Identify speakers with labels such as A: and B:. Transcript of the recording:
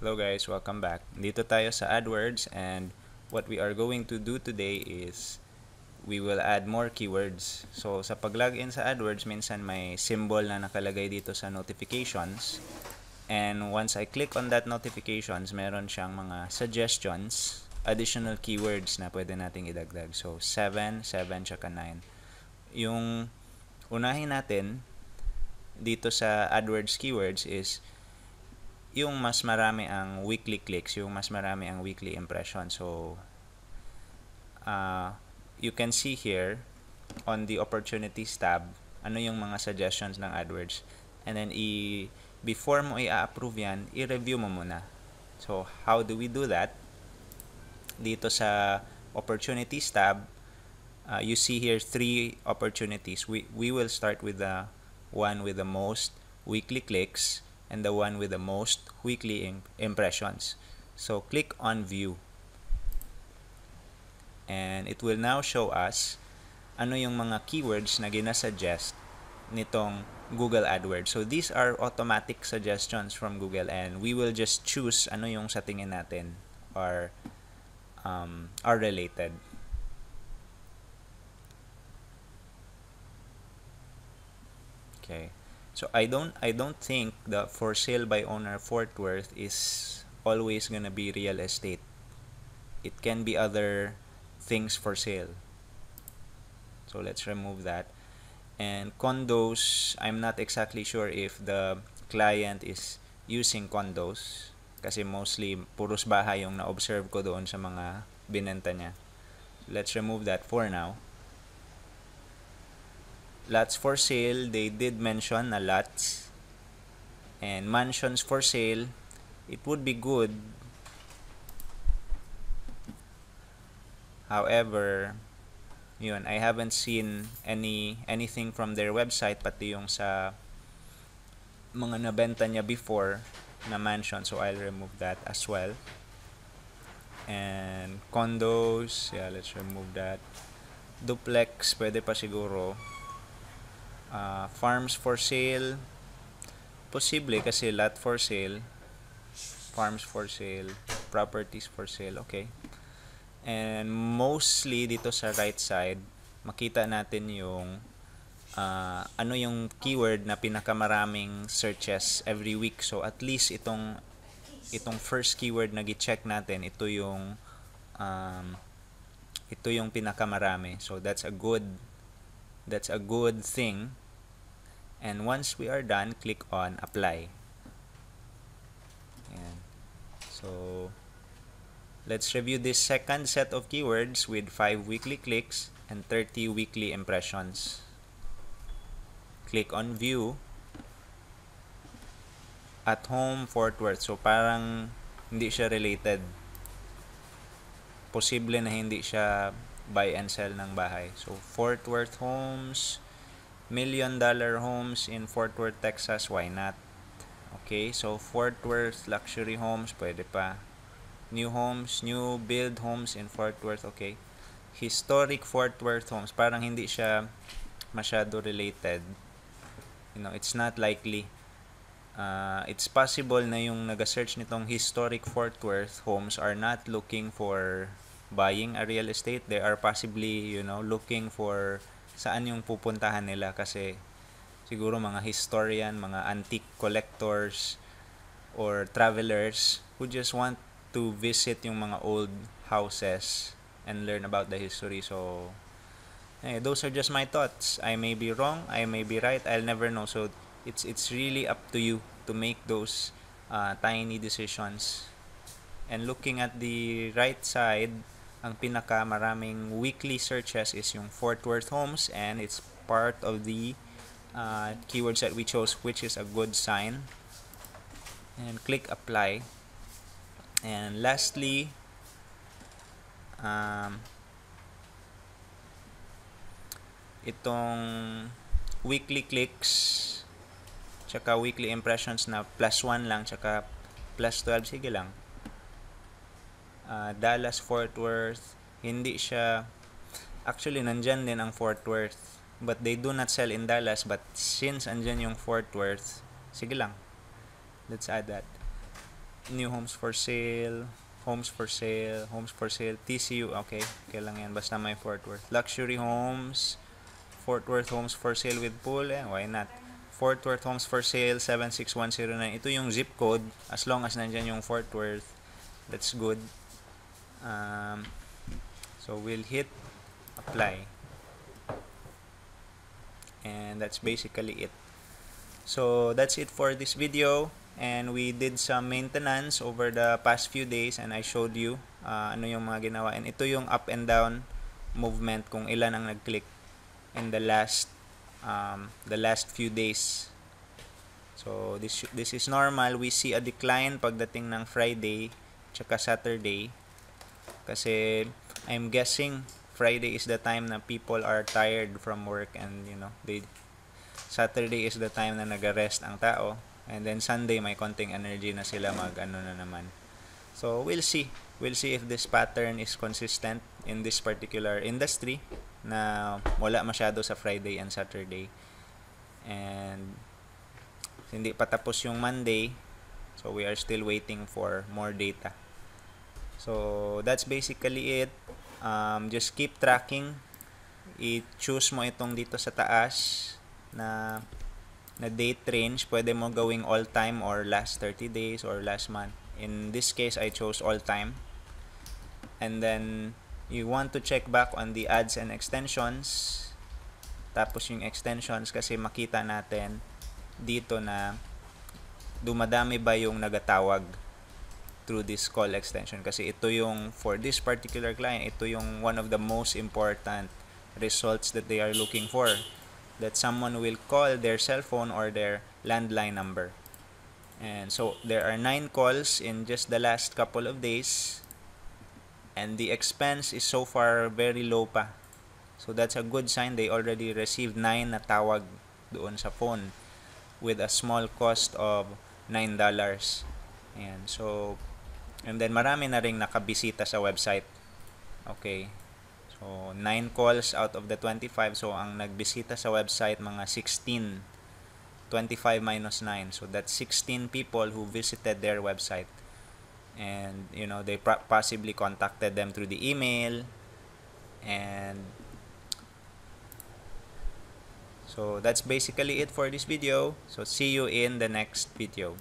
A: Hello guys, welcome back. Dito tayo sa AdWords and what we are going to do today is we will add more keywords. So sa pag-login sa AdWords, minsan may symbol na nakalagay dito sa notifications. And once I click on that notifications, meron siyang mga suggestions, additional keywords na pwede nating idagdag. So 7, 7, tsaka 9. Yung unahin natin dito sa AdWords keywords is yung mas marami ang weekly clicks, yung mas marami ang weekly impression. So, uh, you can see here on the opportunities tab, ano yung mga suggestions ng AdWords. And then, i before mo i-approve yan, i-review mo muna. So, how do we do that? Dito sa opportunities tab, uh, you see here three opportunities. We, we will start with the one with the most weekly clicks and the one with the most weekly im- impressions. So click on view. And it will now show us ano yung mga keywords na ginasuggest nitong Google AdWords. So these are automatic suggestions from Google and we will just choose ano yung sa tingin natin are um, are related. Okay. So I don't I don't think the for sale by owner Fort Worth is always gonna be real estate. It can be other things for sale. So let's remove that. And condos, I'm not exactly sure if the client is using condos kasi mostly puros bahay yung na-observe ko doon sa mga binenta niya. Let's remove that for now lots for sale, they did mention na lots. And mansions for sale, it would be good. However, yun, I haven't seen any anything from their website pati yung sa mga nabenta niya before na mansion. So I'll remove that as well. And condos, yeah, let's remove that. Duplex, pwede pa siguro uh, farms for sale. Posible kasi lot for sale farms for sale properties for sale okay. And mostly dito sa right side makita natin yung uh, ano yung keyword na pinakamaraming searches every week. So at least itong itong first keyword na gi-check natin ito yung um, ito yung pinakamarami. So that's a good that's a good thing. And once we are done click on apply. Ayan. so let's review this second set of keywords with 5 weekly clicks and 30 weekly impressions. Click on view. At home Fort Worth. So parang hindi siya related. Posible na hindi siya buy and sell ng bahay so Fort Worth Homes million dollar homes in Fort Worth, Texas, why not? Okay, so Fort Worth luxury homes, pwede pa. New homes, new build homes in Fort Worth, okay. Historic Fort Worth homes, parang hindi siya masyado related. You know, it's not likely. Uh, it's possible na yung nag-search nitong historic Fort Worth homes are not looking for buying a real estate. They are possibly, you know, looking for saan yung pupuntahan nila kasi siguro mga historian, mga antique collectors or travelers who just want to visit yung mga old houses and learn about the history. So, eh, those are just my thoughts. I may be wrong, I may be right, I'll never know. So, it's it's really up to you to make those uh, tiny decisions. And looking at the right side, ang pinaka maraming weekly searches is yung Fort Worth Homes and it's part of the uh, keywords that we chose which is a good sign. And click apply. And lastly um, itong weekly clicks tsaka weekly impressions na plus 1 lang tsaka plus 12 sige lang uh, Dallas Fort Worth hindi siya actually nandyan din ang Fort Worth but they do not sell in Dallas but since andyan yung Fort Worth sige lang let's add that new homes for sale, homes for sale, homes for sale, TCU, okay, okay lang yan, basta may Fort Worth. Luxury homes, Fort Worth homes for sale with pool, eh, why not? Fort Worth homes for sale, 76109. Ito yung zip code, as long as nandyan yung Fort Worth, that's good. Um, so, we'll hit apply. And that's basically it. So, that's it for this video. And we did some maintenance over the past few days and I showed you uh, ano yung mga ginawa. And ito yung up and down movement kung ilan ang nag-click in the last um, the last few days. So this this is normal. We see a decline pagdating ng Friday tsaka Saturday kasi I'm guessing Friday is the time na people are tired from work and you know they Saturday is the time na nag-rest ang tao and then Sunday may konting energy na sila mag ano na naman. So we'll see. We'll see if this pattern is consistent in this particular industry na wala masyado sa Friday and Saturday. And hindi pa tapos yung Monday. So we are still waiting for more data. So that's basically it. Um, just keep tracking. I-choose mo itong dito sa taas na na date range. Pwede mo gawing all time or last 30 days or last month. In this case, I chose all time. And then you want to check back on the ads and extensions. Tapos yung extensions kasi makita natin dito na dumadami ba yung nagatawag through this call extension kasi ito yung for this particular client ito yung one of the most important results that they are looking for that someone will call their cell phone or their landline number and so there are nine calls in just the last couple of days and the expense is so far very low pa so that's a good sign they already received nine na tawag doon sa phone with a small cost of $9. Ayan. So, and then marami na ring nakabisita sa website. Okay. So, 9 calls out of the 25. So, ang nagbisita sa website, mga 16. 25 minus 9. So, that's 16 people who visited their website. And, you know, they possibly contacted them through the email. And, so, that's basically it for this video. So, see you in the next video.